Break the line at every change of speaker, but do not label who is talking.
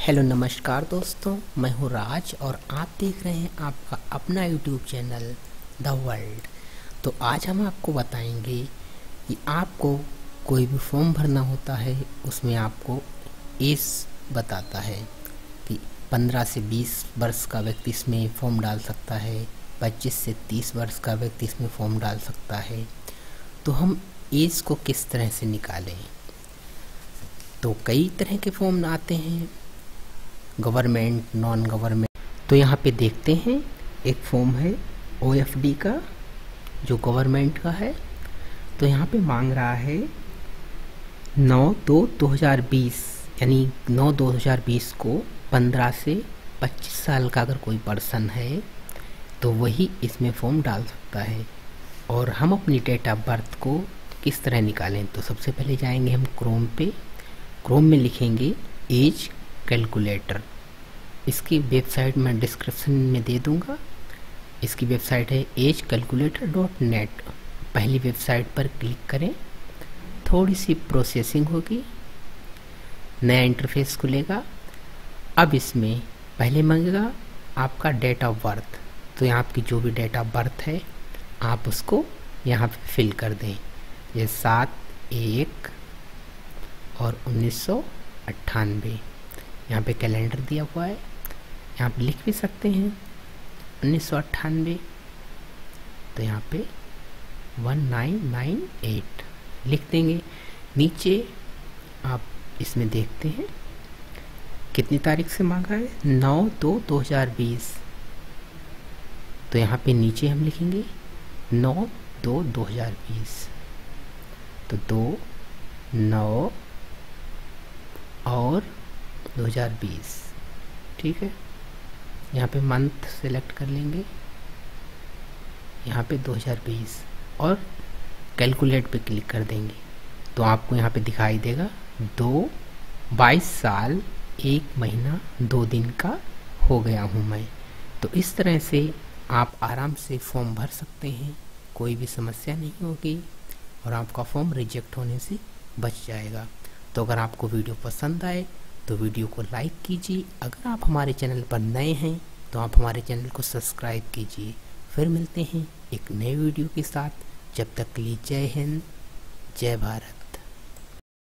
Hello, नमस्कार दोस्तों। मैं हूँ राज और आप देख रहे हैं आपका अपना यूट्यूब चैनल द वर्ल्ड। तो आज हम आपको बताएँगे कि आपको कोई भी फॉर्म भरना होता है, उसमें आपको एज बताता है कि 15 से 20 वर्ष का व्यक्ति इसमें फॉर्म डाल सकता है 25 से 30 वर्ष का व्यक्ति इसमें फॉर्म डाल सकता है। तो हम एज को किस तरह से निकालें? तो कई तरह के फॉर्म आते हैं। गवर्नमेंट नॉन गवर्नमेंट तो यहाँ पे देखते हैं, एक फॉर्म है ओएफडी का, जो गवर्नमेंट का है। तो यहाँ पे मांग रहा है नौ दो दो हज़ार बीस, यानी नौ दो हज़ार बीस को पंद्रह से पच्चीस साल का अगर कोई पर्सन है तो वही इसमें फॉर्म डाल सकता है। और हम अपनी डेट ऑफ़ बर्थ को किस तरह निकालें? तो सबसे पहले जाएँगे हम क्रोम पे। क्रोम में लिखेंगे एज कैलकुलेटर इसकी वेबसाइट मैं डिस्क्रिप्शन में दे दूँगा। इसकी वेबसाइट है एज कैलकुलेटर डॉट नेट पहली वेबसाइट पर क्लिक करें। थोड़ी सी प्रोसेसिंग होगी। नया इंटरफेस खुलेगा। अब इसमें पहले मांगेगा आपका डेट ऑफ़ बर्थ तो यहाँ आपकी जो भी डेट ऑफ़ बर्थ है, आप उसको यहाँ पे फिल कर दें। ये सात एक और उन्नीस सौ अट्ठानवे। यहाँ पे कैलेंडर दिया हुआ है। यहाँ पे लिख भी सकते हैं। उन्नीस सौ अट्ठानवे। तो यहाँ पे वन नाइन नाइन एट लिख देंगे। नीचे आप इसमें देखते हैं। कितनी तारीख से मांगा है? नौ दो दो हज़ार बीस। तो यहाँ पे नीचे हम लिखेंगे। नौ दो दो हज़ार बीस। तो दो, नौ 2020 ठीक है? यहाँ पे मंथ सेलेक्ट कर लेंगे। यहाँ पे 2020 और कैलकुलेट पे क्लिक कर देंगे। तो आपको यहाँ पे दिखाई देगा, दो बाईस साल, एक महीना, दो दिन का हो गया हूँ मैं। तो इस तरह से आप आराम से फॉर्म भर सकते हैं। कोई भी समस्या नहीं होगी और आपका फॉर्म रिजेक्ट होने से बच जाएगा। तो अगर आपको वीडियो पसंद आए तो वीडियो को लाइक कीजिए। अगर आप हमारे चैनल पर नए हैं तो आप हमारे चैनल को सब्सक्राइब कीजिए। फिर मिलते हैं एक नए वीडियो के साथ। जब तक के लिए जय हिंद, जय भारत।